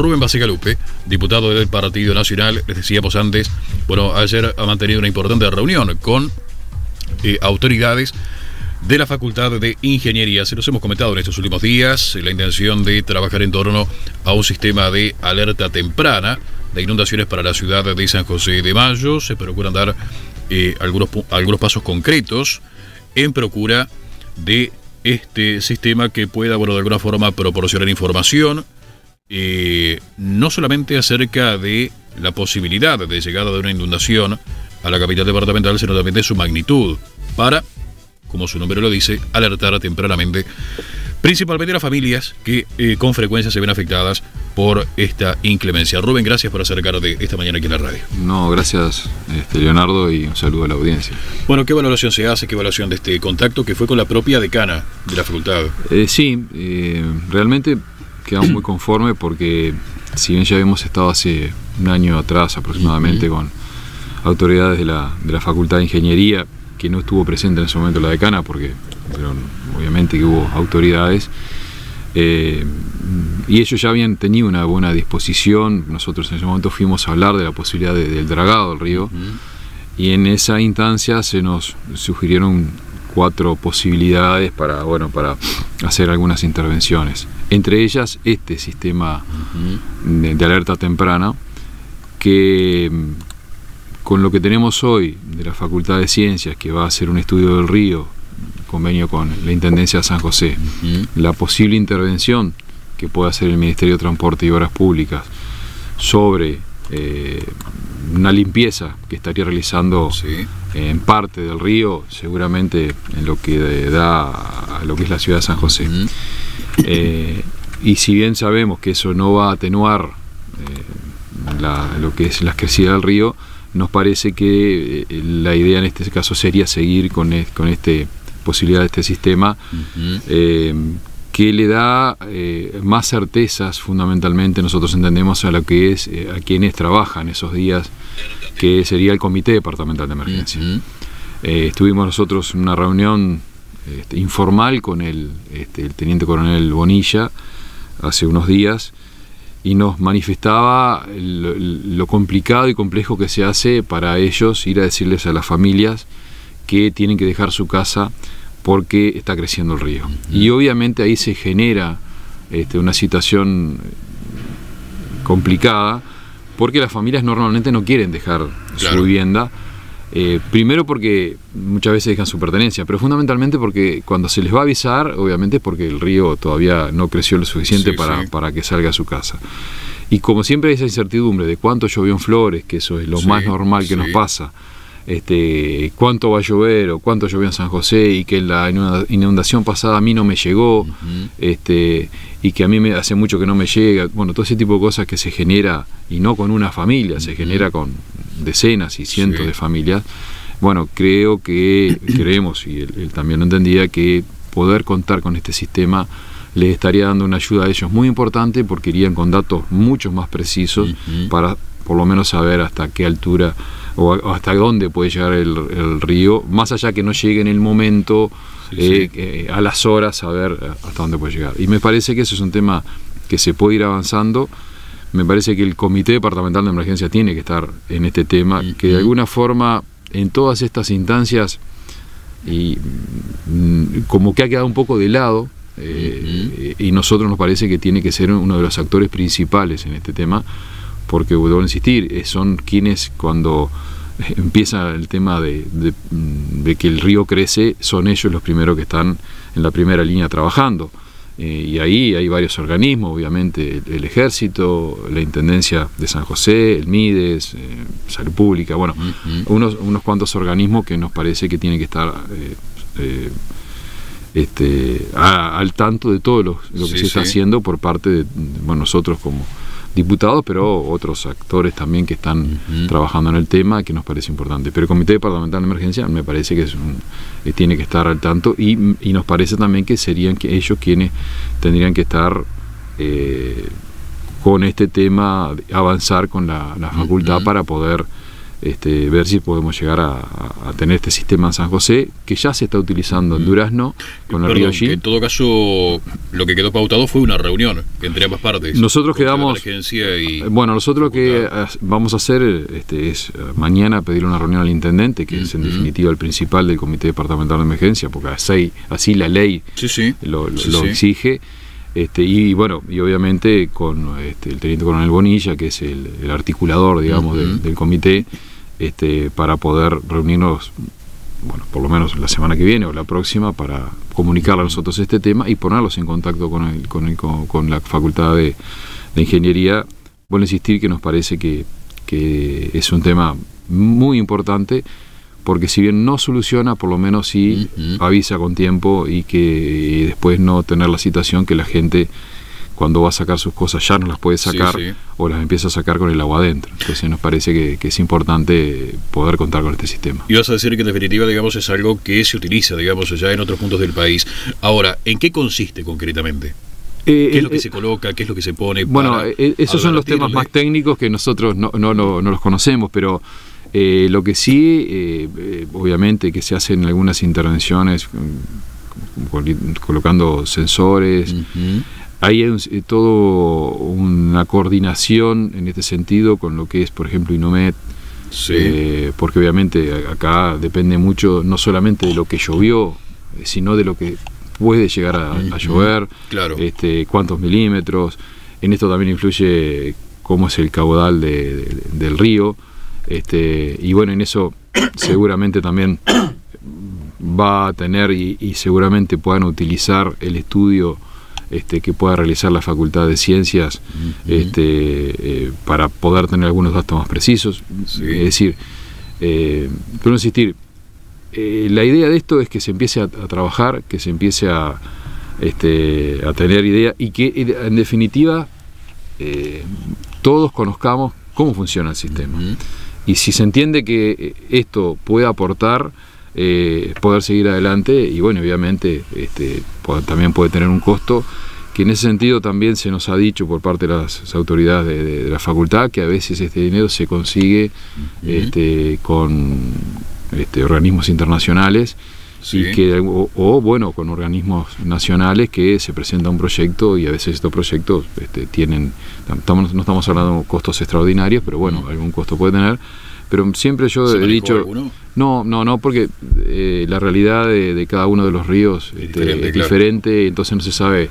Rubén Basigalupe, diputado del Partido Nacional, les decíamos antes, bueno, ayer ha mantenido una importante reunión con eh, autoridades de la Facultad de Ingeniería. Se los hemos comentado en estos últimos días, la intención de trabajar en torno a un sistema de alerta temprana de inundaciones para la ciudad de San José de Mayo. Se procuran dar eh, algunos, algunos pasos concretos en procura de este sistema que pueda, bueno, de alguna forma proporcionar información eh, no solamente acerca de la posibilidad de llegada de una inundación a la capital departamental, sino también de su magnitud, para, como su nombre lo dice, alertar tempranamente, principalmente a las familias que eh, con frecuencia se ven afectadas por esta inclemencia. Rubén, gracias por acercarte esta mañana aquí en la radio. No, gracias este, Leonardo y un saludo a la audiencia. Bueno, ¿qué evaluación se hace? ¿Qué evaluación de este contacto que fue con la propia decana de la facultad? Eh, sí, realmente quedamos muy conformes porque si bien ya habíamos estado hace un año atrás aproximadamente con autoridades de la, de la Facultad de Ingeniería, que no estuvo presente en ese momento la decana, porque obviamente que hubo autoridades, eh, y ellos ya habían tenido una buena disposición, nosotros en ese momento fuimos a hablar de la posibilidad del dragado del río, y en esa instancia se nos sugirieron cuatro posibilidades para, bueno, para hacer algunas intervenciones. Entre ellas este sistema de, alerta temprana que con lo que tenemos hoy de la Facultad de Ciencias, que va a hacer un estudio del río, convenio con la Intendencia de San José, la posible intervención que puede hacer el Ministerio de Transporte y Obras Públicas sobre eh, una limpieza que estaría realizando en parte del río, seguramente en lo que da a lo que es la ciudad de San José. Eh, y si bien sabemos que eso no va a atenuar eh, lo que es la crecida del río, nos parece que la idea en este caso sería seguir con, con este posibilidad de este sistema que le da eh, más certezas fundamentalmente nosotros entendemos a lo que es eh, a quienes trabajan esos días que sería el comité departamental de emergencia. Eh, estuvimos nosotros en una reunión este, informal con el, este, el, teniente coronel Bonilla hace unos días y nos manifestaba lo complicado y complejo que se hace para ellos ir a decirles a las familias que tienen que dejar su casa porque está creciendo el río. Y obviamente ahí se genera este, una situación complicada porque las familias normalmente no quieren dejar su vivienda. Eh, primero porque muchas veces dejan su pertenencia, pero fundamentalmente porque cuando se les va a avisar, obviamente es porque el río todavía no creció lo suficiente para, para, que salga a su casa. Y como siempre hay esa incertidumbre de cuánto llovió en Flores, que eso es lo más normal que nos pasa, este, cuánto va a llover o cuánto llovió en San José y que la inundación pasada a mí no me llegó este, y que a mí me hace mucho que no me llega. Bueno, todo ese tipo de cosas que se genera y no con una familia, se genera con decenas y cientos de familias. Bueno, creo que, creemos, y él, también lo entendía, que poder contar con este sistema les estaría dando una ayuda a ellos muy importante porque irían con datos mucho más precisos para por lo menos saber hasta qué altura o hasta dónde puede llegar el, río, más allá que no llegue en el momento, eh, eh, a las horas, saber eh, hasta dónde puede llegar. Y me parece que eso es un tema que se puede ir avanzando. Me parece que el Comité Departamental de Emergencia tiene que estar en este tema, que de alguna forma en todas estas instancias, y mm, como que ha quedado un poco de lado, y nosotros nos parece que tiene que ser uno de los actores principales en este tema, porque vuelvo a insistir, eh, son quienes cuando empieza el tema mm, de, que el río crece, son ellos los primeros que están en la primera línea trabajando. Eh, y ahí hay varios organismos, obviamente el, Ejército, la Intendencia de San José, el MIDES, eh, Salud Pública, bueno, unos, unos cuantos organismos que nos parece que tienen que estar este, al tanto de todo lo, que se está haciendo por parte de bueno, nosotros como diputados, pero otros actores también que están trabajando en el tema, que nos parece importante. Pero el Comité Departamental de Emergencia me parece que es eh, tiene que estar al tanto y, nos parece también que serían que ellos quienes tendrían que estar eh, con este tema, avanzar con la, facultad para poder este, ver si podemos llegar a, tener este sistema en San José, que ya se está utilizando en mm. Durazno con el río En todo caso, lo que quedó pautado fue una reunión entre ambas partes. Nosotros quedamos. bueno, nosotros lo que vamos a hacer este, es eh, mañana pedir una reunión al intendente, que es en definitiva el principal del Comité Departamental de Emergencia, porque así, así la ley lo, exige. Este, y bueno, y obviamente con este, el teniente coronel Bonilla, que es el, articulador, digamos, del, comité, este, para poder reunirnos, bueno, por lo menos la semana que viene o la próxima, para comunicarle a nosotros este tema y ponerlos en contacto con, el, con, con, la Facultad de, Ingeniería. Bueno, insistir que nos parece que, que es un tema muy importante porque si bien no soluciona, por lo menos sí avisa con tiempo y que después no tener la situación que la gente cuando va a sacar sus cosas ya no las puede sacar o las empieza a sacar con el agua adentro. Entonces nos parece que, es importante poder contar con este sistema. Y vas a decir que en definitiva, digamos, es algo que se utiliza, digamos, ya en otros puntos del país. Ahora, ¿en qué consiste concretamente? Eh, ¿Qué es lo que eh, se coloca? ¿Qué es lo que se pone? Bueno, eh, esos son los temas más técnicos que nosotros no, no, no los conocemos, pero eh, lo que sí, eh, eh, obviamente que se hacen algunas intervenciones mm, colocando sensores, hay todo una coordinación en este sentido con lo que es, por ejemplo, Inomet, porque obviamente acá depende mucho no solamente de lo que llovió, sino de lo que puede llegar a, llover, este, cuántos milímetros, en esto también influye cómo es el caudal del río, este, y bueno, en eso seguramente también va a tener y, seguramente puedan utilizar el estudio este, que pueda realizar la Facultad de Ciencias este, eh, para poder tener algunos datos más precisos. Es decir, eh, pero insistir, eh, la idea de esto es que se empiece a, trabajar, que se empiece a, este, a tener idea y que en definitiva todos conozcamos cómo funciona el sistema. Y si se entiende que eh, esto puede aportar, eh, poder seguir adelante, y bueno, obviamente este, también puede tener un costo, que en ese sentido también se nos ha dicho por parte de las autoridades de, la facultad que a veces este dinero se consigue este, con este, organismos internacionales y que, o, bueno, con organismos nacionales que se presenta un proyecto y a veces estos proyectos este, tienen, estamos, no estamos hablando de costos extraordinarios, pero bueno, algún costo puede tener. Pero siempre yo he dicho, no, no, no, porque eh, la realidad de, cada uno de los ríos es este, diferente, entonces no se sabe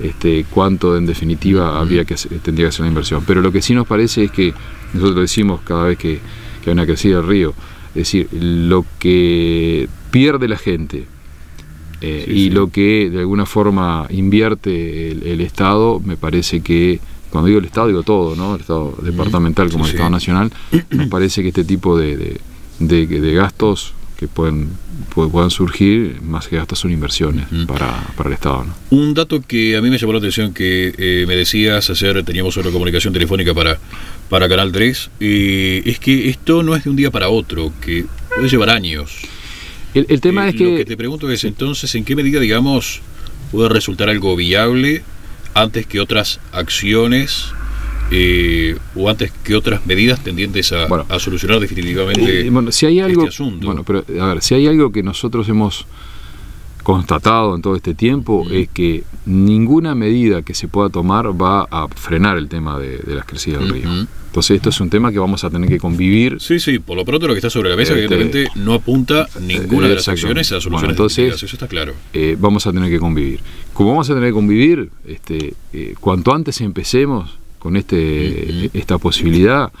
este, cuánto en definitiva habría que tendría que ser la inversión. Pero lo que sí nos parece es que nosotros lo decimos cada vez que, que hay una crecida del río, es decir, lo que pierde la gente eh, y lo que de alguna forma invierte el, Estado, me parece que, cuando digo el Estado, digo todo, ¿no? el Estado departamental como el Estado nacional, me parece que este tipo de, de, gastos que pueden, puedan surgir, más que gastos son inversiones para, para, el Estado. Un dato que a mí me llamó la atención, que eh, me decías ayer, teníamos una comunicación telefónica para, para Canal 3, eh, es que esto no es de un día para otro, que puede llevar años. El, tema eh, es que... Lo que te pregunto es entonces, ¿en qué medida, digamos, puede resultar algo viable antes que otras acciones eh, o antes que otras medidas tendientes a, a solucionar definitivamente eh, bueno, si hay algo, este asunto? Bueno, pero a ver, si hay algo que nosotros hemos constatado en todo este tiempo es que ninguna medida que se pueda tomar va a frenar el tema de, las crecidas del río. Entonces esto es un tema que vamos a tener que convivir. Sí, sí, por lo pronto lo que está sobre la mesa este, evidentemente no apunta ninguna de las acciones a soluciones entonces, eso está claro. Eh, vamos a tener que convivir. Como vamos a tener que convivir, este, eh, cuanto antes empecemos con este, esta posibilidad,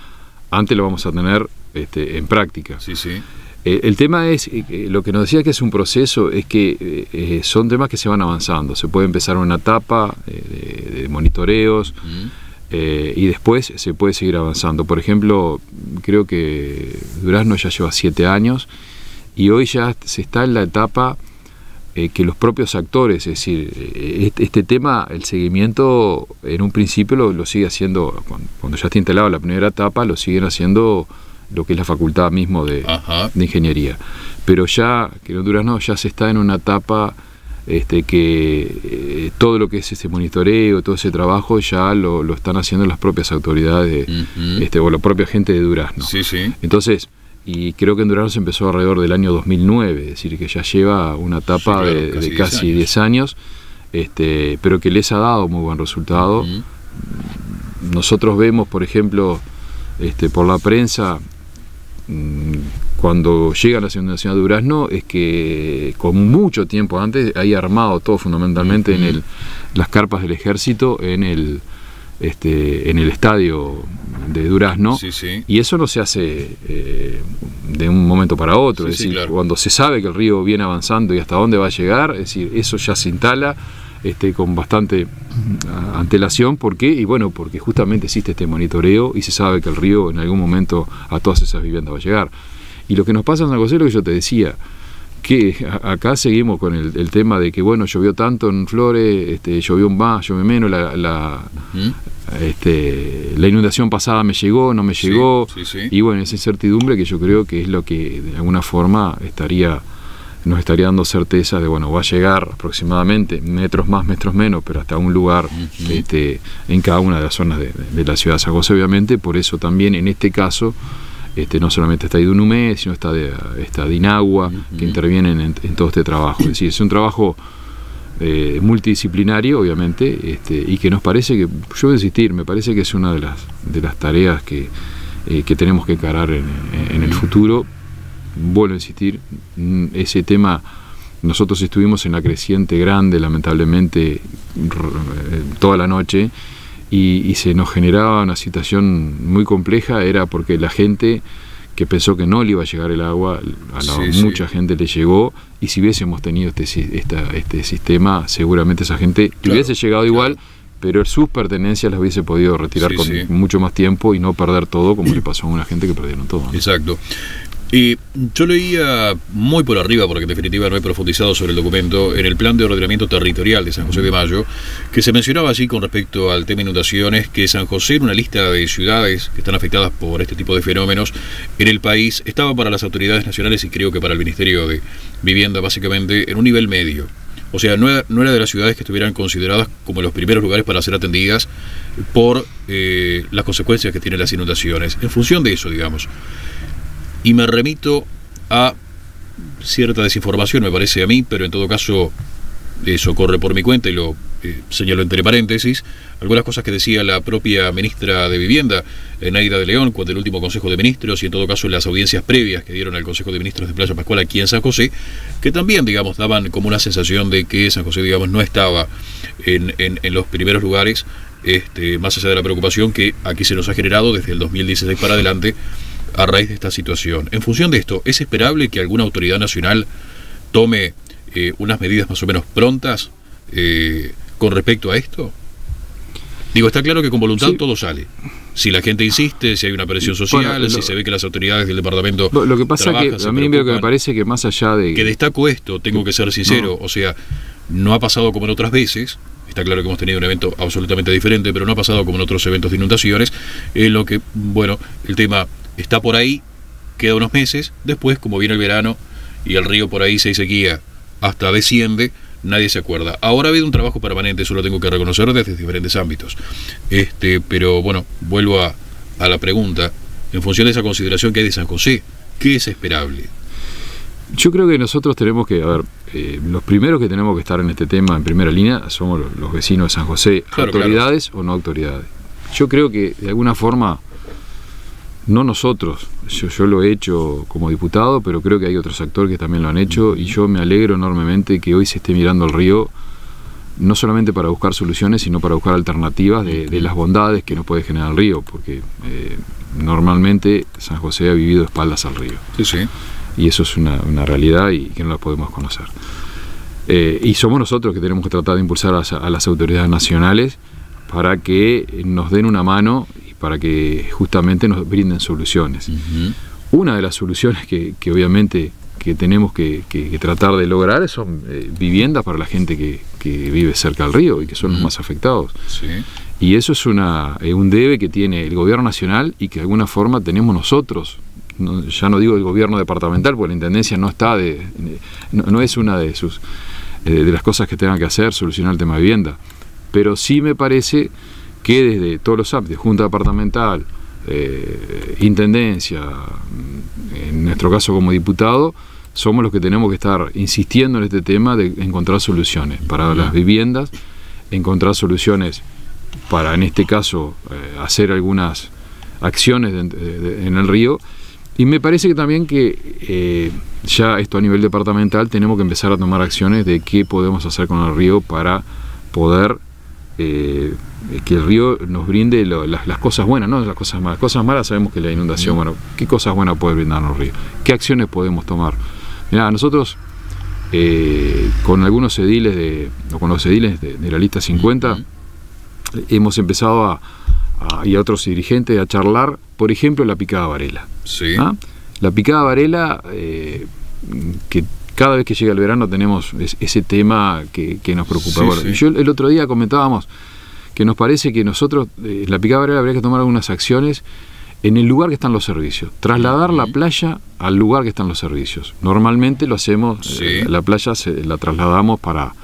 antes lo vamos a tener este, en práctica. Sí, sí. Eh, el tema es, eh, lo que nos decía que es un proceso, es que eh, son temas que se van avanzando. Se puede empezar una etapa de, monitoreos y después se puede seguir avanzando. Por ejemplo, creo que Durazno ya lleva siete años y hoy ya se está en la etapa que los propios actores, es decir, este, este, tema, el seguimiento en un principio lo, sigue haciendo, cuando, ya está instalado la primera etapa, lo siguen haciendo lo que es la facultad mismo de, ingeniería. Pero ya, que en Honduras no, ya se está en una etapa este, que eh, todo lo que es ese monitoreo, todo ese trabajo ya lo, lo están haciendo las propias autoridades este, o la propia gente de Durazno. Sí, sí. Entonces, y creo que en Durazno se empezó alrededor del año 2009, es decir, que ya lleva una etapa de, casi 10 años, este, pero que les ha dado muy buen resultado. Nosotros vemos, por ejemplo, este, por la prensa, mm, cuando llega la Ciudad de Durazno es que con mucho tiempo antes hay armado todo fundamentalmente en el, las carpas del ejército en el este, en el estadio de Durazno y eso no se hace eh, de un momento para otro, es decir, cuando se sabe que el río viene avanzando y hasta dónde va a llegar, es decir, eso ya se instala este, con bastante antelación, ¿por qué? Y bueno, porque justamente existe este monitoreo y se sabe que el río en algún momento a todas esas viviendas va a llegar. Y lo que nos pasa en San José es lo que yo te decía, que acá seguimos con el, tema de que, bueno, llovió tanto en Flores, este, llovió más, llovió menos, la, la, este, la inundación pasada me llegó, no me llegó, y bueno, esa incertidumbre que yo creo que es lo que de alguna forma estaría nos estaría dando certeza de, bueno, va a llegar aproximadamente metros más, metros menos, pero hasta un lugar este, en cada una de las zonas de, de la ciudad de San José, obviamente, por eso también en este caso este, no solamente está Idunumé, sino está, de, está Dinagua, que intervienen en, todo este trabajo. Es decir, es un trabajo eh, multidisciplinario, obviamente, este, y que nos parece que, yo voy a insistir, me parece que es una de las, de las tareas que, eh, que tenemos que encarar en, en, el futuro. Vuelvo a insistir, mm, ese tema, nosotros estuvimos en la creciente grande, lamentablemente, eh, toda la noche, y, se nos generaba una situación muy compleja, era porque la gente que pensó que no le iba a llegar el agua, a la, mucha gente le llegó, y si hubiésemos tenido este, este sistema, seguramente esa gente hubiese llegado igual, pero sus pertenencias las hubiese podido retirar con mucho más tiempo y no perder todo como le pasó a una gente que perdieron todo. Exacto. Y yo leía muy por arriba, porque en definitiva no he profundizado sobre el documento, en el plan de ordenamiento territorial de San José de Mayo, que se mencionaba así con respecto al tema inundaciones, que San José en una lista de ciudades que están afectadas por este tipo de fenómenos en el país estaba para las autoridades nacionales y creo que para el Ministerio de Vivienda básicamente en un nivel medio. O sea, no era, no era de las ciudades que estuvieran consideradas como los primeros lugares para ser atendidas por eh, las consecuencias que tienen las inundaciones. En función de eso, digamos y me remito a cierta desinformación, me parece a mí, pero en todo caso eso corre por mi cuenta y lo eh, señalo entre paréntesis, algunas cosas que decía la propia ministra de Vivienda, Naida de León, cuando el último Consejo de Ministros y en todo caso las audiencias previas que dieron al Consejo de Ministros de Playa Pascual aquí en San José, que también, digamos, daban como una sensación de que San José, digamos, no estaba en, en, en los primeros lugares, este, más allá de la preocupación que aquí se nos ha generado desde el 2016 para adelante a raíz de esta situación. En función de esto, ¿es esperable que alguna autoridad nacional tome eh, unas medidas más o menos prontas eh, con respecto a esto? Digo, está claro que con voluntad todo sale. Si la gente insiste, si hay una presión social, si se ve que las autoridades del departamento. Lo, que pasa que a mí que me parece que más allá de. Que destaco esto, tengo que ser sincero, o sea, no ha pasado como en otras veces. Está claro que hemos tenido un evento absolutamente diferente, pero no ha pasado como en otros eventos de inundaciones. En lo que, bueno, el tema está por ahí, queda unos meses, después como viene el verano y el río por ahí se sequía hasta desciende, nadie se acuerda. Ahora ha habido un trabajo permanente, eso lo tengo que reconocer desde diferentes ámbitos. Este, pero bueno, vuelvo a, a la pregunta, en función de esa consideración que hay de San José, ¿qué es esperable? Yo creo que nosotros tenemos que, a ver, eh, los primeros que tenemos que estar en este tema en primera línea somos los, vecinos de San José, autoridades o no autoridades. Yo creo que de alguna forma no nosotros, yo, lo he hecho como diputado, pero creo que hay otros actores que también lo han hecho y yo me alegro enormemente que hoy se esté mirando al río no solamente para buscar soluciones, sino para buscar alternativas de, las bondades que nos puede generar el río, porque eh, normalmente San José ha vivido espaldas al río. Sí, sí. Y eso es una, realidad y que no la podemos conocer. Eh, y somos nosotros que tenemos que tratar de impulsar a las autoridades nacionales para que nos den una mano para que justamente nos brinden soluciones. Una de las soluciones que, obviamente que tenemos que, tratar de lograr son eh, viviendas para la gente que, vive cerca del río y que son los más afectados. Y eso es una, eh, un debe que tiene el gobierno nacional y que de alguna forma tenemos nosotros. ya no digo el gobierno departamental, porque la intendencia no está de, no, es una de sus de las cosas que tengan que hacer, solucionar el tema de vivienda. Pero sí me parece que desde todos los ámbitos, Junta Departamental, eh, Intendencia, en nuestro caso como diputado, somos los que tenemos que estar insistiendo en este tema de encontrar soluciones para las viviendas, encontrar soluciones para, en este caso, eh, hacer algunas acciones en el río. Y me parece que también que eh, ya esto a nivel departamental tenemos que empezar a tomar acciones de qué podemos hacer con el río para poder eh, que el río nos brinde las, cosas buenas, no las cosas malas. Cosas malas sabemos que la inundación, bueno, ¿qué cosas buenas puede brindarnos el río? ¿Qué acciones podemos tomar? Mira, nosotros eh, con algunos ediles de, o con los ediles de, la lista 50 hemos empezado a, y a otros dirigentes a charlar, por ejemplo, la picada Varela. Sí. ¿Ah? La picada Varela, eh, que cada vez que llega el verano tenemos ese tema que, nos preocupa. Yo el otro día comentábamos que nos parece que nosotros, eh, la picada habría que tomar algunas acciones en el lugar que están los servicios. Trasladar la playa al lugar que están los servicios. Normalmente lo hacemos, eh, la playa se, la trasladamos para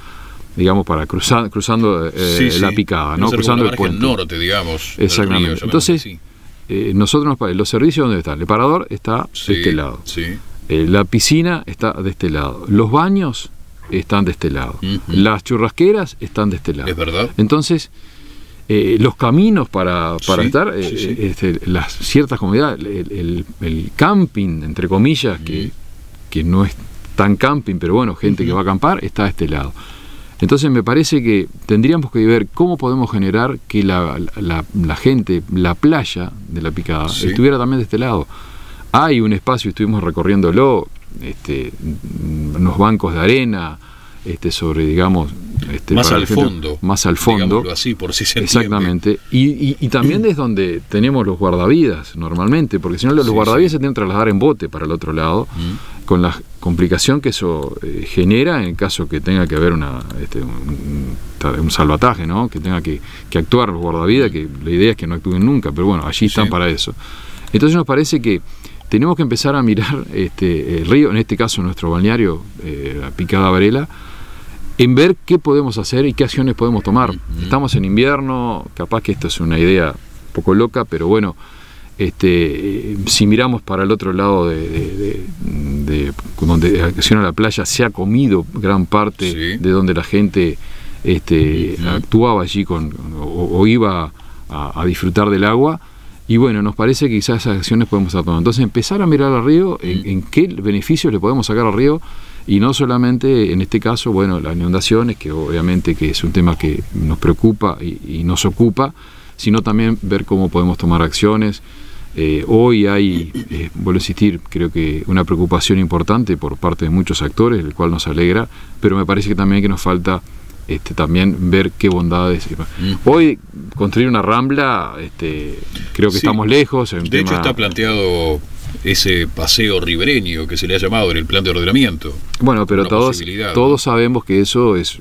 digamos para cruzar cruzando eh, la picada, ¿no? Cruzando el puente. norte, digamos. Exactamente. Entonces, nosotros los servicios dónde están? El parador está de este lado. Sí. Eh, la piscina está de este lado. Los baños están de este lado. Las churrasqueras están de este lado. Es verdad. Entonces, eh, los caminos para, para estar, eh, este, las ciertas comunidades, el, camping, entre comillas, que, que, no es tan camping, pero bueno, gente que va a acampar, está de este lado. Entonces me parece que tendríamos que ver cómo podemos generar que la, la, gente, la playa de la picada, estuviera también de este lado hay un espacio, estuvimos recorriéndolo, este, unos bancos de arena, este, sobre, digamos... Este, más al fondo. Más al fondo. así, por si se Exactamente. Y, y, también es donde tenemos los guardavidas, normalmente, porque si no, los guardavidas se tienen que trasladar en bote para el otro lado, mm. con la complicación que eso eh, genera en caso que tenga que haber una, este, un, salvataje, ¿no? Que tenga que, actuar los guardavidas, que la idea es que no actúen nunca, pero bueno, allí están para eso. Entonces nos parece que tenemos que empezar a mirar este, el río, en este caso nuestro balneario, eh, la Picada Varela, en ver qué podemos hacer y qué acciones podemos tomar. Estamos en invierno, capaz que esto es una idea un poco loca, pero bueno, este, eh, si miramos para el otro lado de, donde acciona la playa, se ha comido gran parte de donde la gente este, actuaba allí con, o, iba a disfrutar del agua y bueno, nos parece que quizás esas acciones podemos estar tomando. Entonces, empezar a mirar al río, en, qué beneficios le podemos sacar al río, y no solamente en este caso, bueno, las inundaciones, que obviamente que es un tema que nos preocupa y, nos ocupa, sino también ver cómo podemos tomar acciones. Eh, hoy hay, eh, vuelvo a insistir, creo que una preocupación importante por parte de muchos actores, el cual nos alegra, pero me parece que también que nos falta este, también ver qué bondades. Mm. Hoy construir una rambla, este, creo que estamos lejos. de hecho está planteado ese paseo ribereño que se le ha llamado en el plan de ordenamiento. Bueno, pero todos, todos sabemos que eso es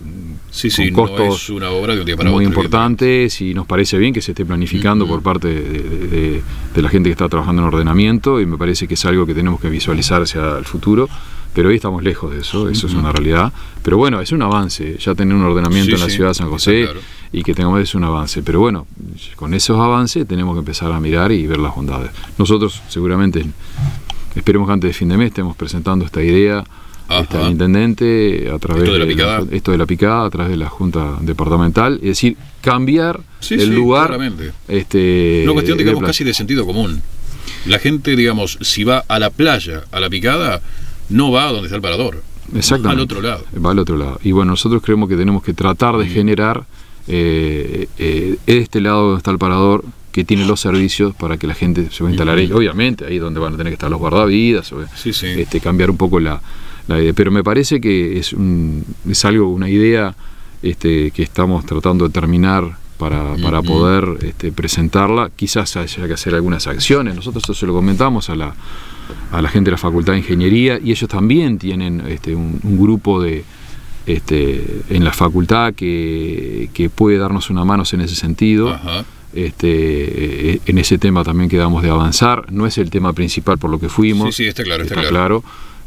sí, sí, costos una obra de muy importantes y nos parece bien que se esté planificando por parte de, la gente que está trabajando en ordenamiento y me parece que es algo que tenemos que visualizar hacia el futuro pero hoy estamos lejos de eso, eso es una realidad. Pero bueno, es un avance, ya tener un ordenamiento en la ciudad de San José y que tengamos es un avance. Pero bueno, con esos avances tenemos que empezar a mirar y ver las bondades. Nosotros seguramente, esperemos que antes de fin de mes estemos presentando esta idea este, intendente a través esto de, la picada. esto de la picada a través de la junta departamental es decir cambiar el lugar este una cuestión digamos casi de sentido común la gente digamos si va a la playa a la picada no va a donde está el parador. Exactamente. Va al otro lado. Va al otro lado. Y bueno, nosotros creemos que tenemos que tratar de generar eh, eh, este lado donde está el parador, que tiene los servicios para que la gente se va a instalar ahí. Obviamente, ahí donde van a tener que estar los guardavidas, Este, cambiar un poco la, idea. Pero me parece que es, un, es algo, una idea este, que estamos tratando de terminar para, para poder este, presentarla. Quizás haya que hacer algunas acciones. Nosotros eso se lo comentamos a la, a la gente de la Facultad de Ingeniería y ellos también tienen este, un, grupo de, este, en la facultad que, puede darnos una mano en ese sentido. Este, eh, en ese tema también quedamos de avanzar. No es el tema principal por lo que fuimos. Sí, sí, está claro, está, claro.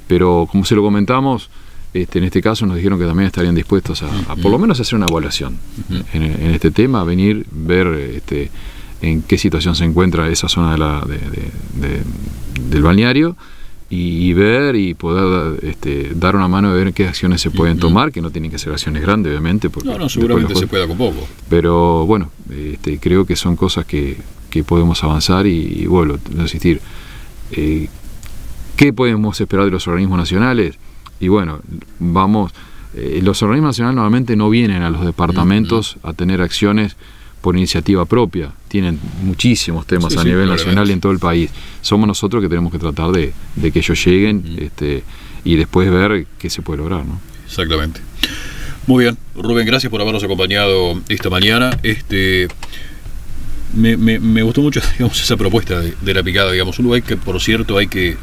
Pero como se lo comentamos, este, en este caso nos dijeron que también estarían dispuestos a, por lo menos hacer una evaluación en, este tema, venir, ver este, en qué situación se encuentra esa zona de la, del balneario y, ver y poder este, dar una mano de ver qué acciones se pueden tomar, que no tienen que ser acciones grandes, obviamente. Porque no, no, seguramente se pueda con poco. Pero bueno, este, creo que son cosas que, que podemos avanzar y, vuelvo a insistir. Eh, ¿Qué podemos esperar de los organismos nacionales? Y bueno, vamos, eh, los organismos nacionales normalmente no vienen a los departamentos a tener acciones por iniciativa propia. Tienen muchísimos temas a nivel nacional y en todo el país. Somos nosotros que tenemos que tratar de, que ellos lleguen este, y después ver qué se puede lograr. ¿no? Exactamente. Muy bien, Rubén, gracias por habernos acompañado esta mañana. Este, me, me, gustó mucho digamos, esa propuesta de, de, la picada, digamos, un lugar que por cierto hay que,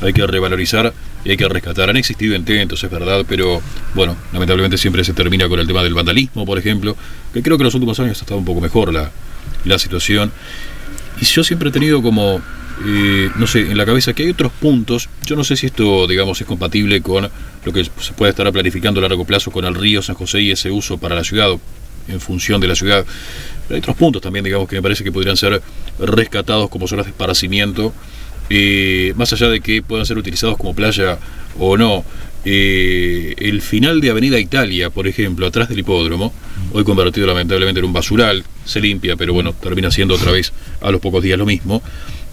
hay que revalorizar y hay que rescatar. Han existido intentos, es verdad, pero bueno, lamentablemente siempre se termina con el tema del vandalismo, por ejemplo, que creo que en los últimos años ha estado un poco mejor la, la situación. Y yo siempre he tenido como, eh, no sé, en la cabeza que hay otros puntos, yo no sé si esto, digamos, es compatible con lo que se puede estar planificando a largo plazo con el río San José y ese uso para la ciudad, en función de la ciudad. Pero hay otros puntos también, digamos, que me parece que podrían ser rescatados como zonas de esparcimiento eh, más allá de que puedan ser utilizados como playa o no, eh, el final de Avenida Italia, por ejemplo, atrás del hipódromo, hoy convertido lamentablemente en un basural, se limpia, pero bueno, termina siendo otra vez a los pocos días lo mismo,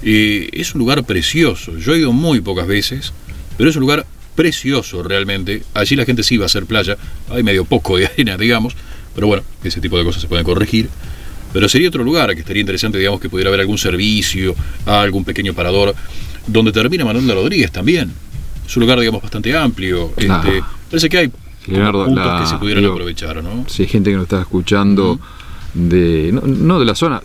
eh, es un lugar precioso. Yo he ido muy pocas veces, pero es un lugar precioso realmente. Allí la gente sí va a hacer playa, hay medio poco de arena, digamos, pero bueno, ese tipo de cosas se pueden corregir. Pero sería otro lugar que estaría interesante, digamos, que pudiera haber algún servicio, algún pequeño parador, donde termina Manuel de Rodríguez también. Es un lugar, digamos, bastante amplio. Este, parece que hay puntos que se pudieran aprovechar, ¿no? Si hay gente que nos está escuchando. de no, de la zona,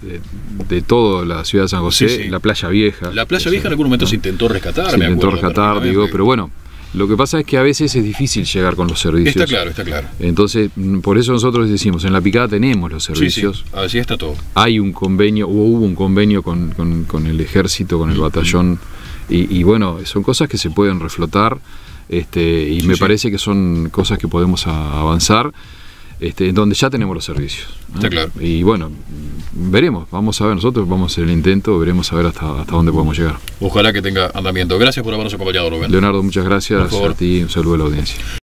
de, toda la ciudad de San José, la playa vieja. La playa vieja en algún momento se intentó rescatar. Se intentó rescatar, digo, pero bueno, lo que pasa es que a veces es difícil llegar con los servicios. Está claro, está claro. Entonces, por eso nosotros decimos, en la picada tenemos los servicios. Sí, Así está todo. Hay un convenio, o hubo un convenio con, el ejército, con el batallón, y, bueno, son cosas que se pueden reflotar, este, y me parece que son cosas que podemos avanzar. Este, en donde ya tenemos los servicios. Está claro. Y bueno, veremos, vamos a ver, nosotros vamos a hacer el intento, veremos a ver hasta, hasta dónde podemos llegar. Ojalá que tenga andamiento. Gracias por habernos acompañado, Rubén. Leonardo, muchas gracias a ti, un saludo a la audiencia.